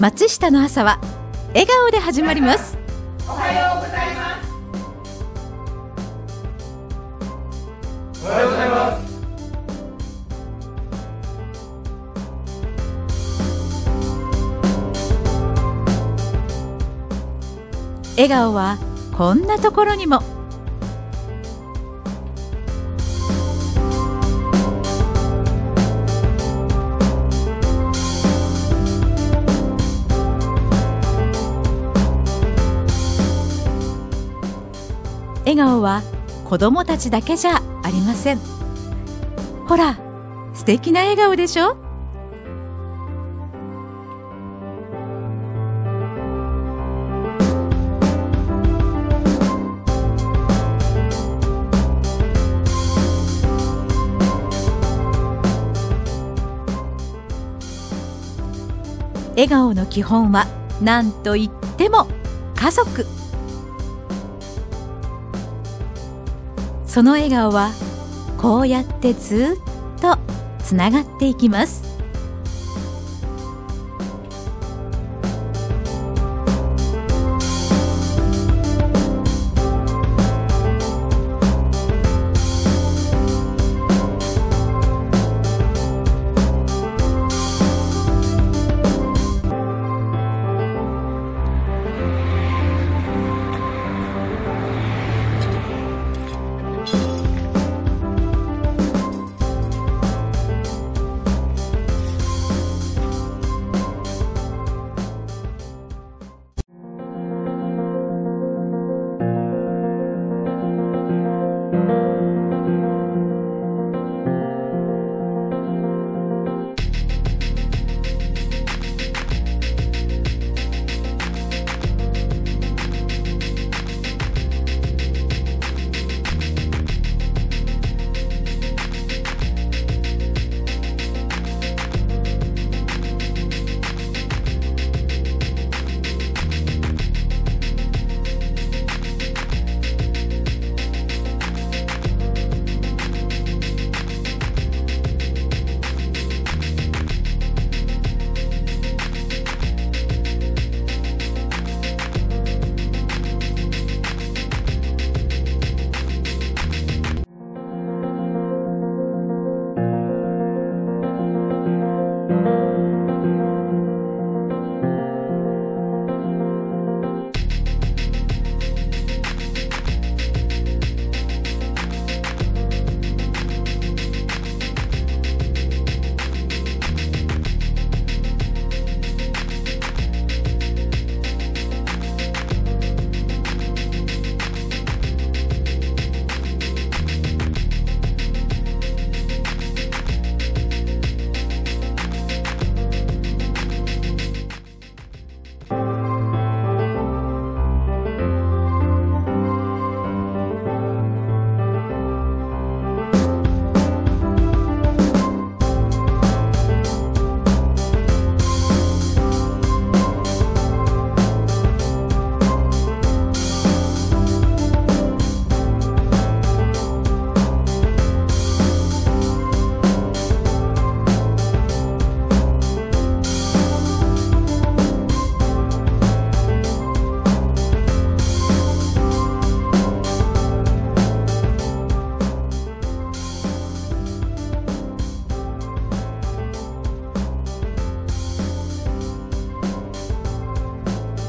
松下の朝は笑顔で始まります。おはようございます。おはようございます笑顔はこんなところにも。笑顔は子供たちだけじゃありません。ほら素敵な笑顔でしょ？笑顔の基本は何と言っても家族。その笑顔はこうやってずっとつながっていきます。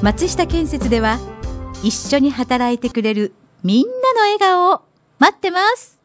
松下建設では一緒に働いてくれるみんなの笑顔を待ってます。